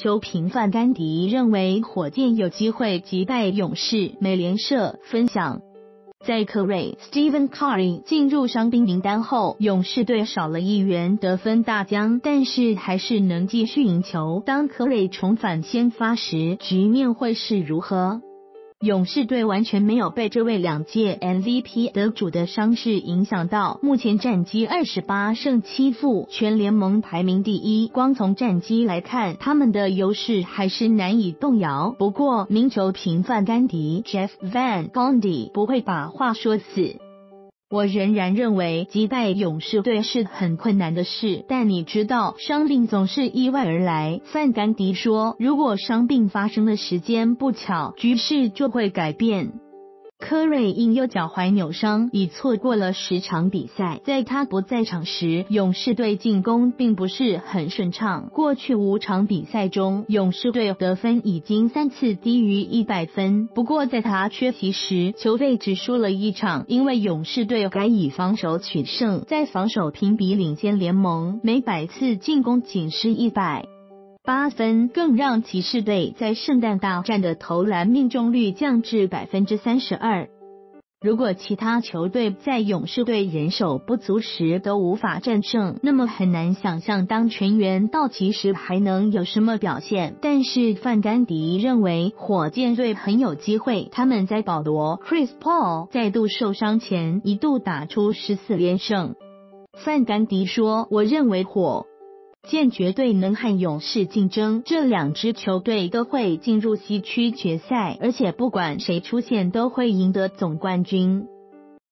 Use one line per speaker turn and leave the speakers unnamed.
球平范甘迪认为火箭有机会击败勇士。美联社分享。在科瑞 Stephen Curry 进入伤兵名单后，勇士队少了一员得分大将，但是还是能继续赢球。当科瑞重返先发时，局面会是如何？勇士队完全没有被这位两届 MVP 得主的伤势影响到，目前战绩二十八胜七负，全联盟排名第一。光从战绩来看，他们的优势还是难以动摇。不过，名球评范甘迪 Jeff Van Gundy 不会把话说死。我仍然认为击败勇士队是很困难的事，但你知道伤病总是意外而来。范甘迪说：“如果伤病发生的时间不巧，局势就会改变。”科瑞因右脚踝扭伤，已错过了十场比赛。在他不在场时，勇士队进攻并不是很顺畅。过去五场比赛中，勇士队得分已经三次低于一百分。不过在他缺席时，球队只输了一场，因为勇士队改以防守取胜，在防守评比领先联盟，每百次进攻仅是一百。八分更让骑士队在圣诞大战的投篮命中率降至百分之三十二。如果其他球队在勇士队人手不足时都无法战胜，那么很难想象当全员到齐时还能有什么表现。但是范甘迪认为火箭队很有机会，他们在保罗 Chris Paul 再度受伤前一度打出十四连胜。范甘迪说：“我认为火。”剑绝对能和勇士竞争，这两支球队都会进入西区决赛，而且不管谁出现都会赢得总冠军。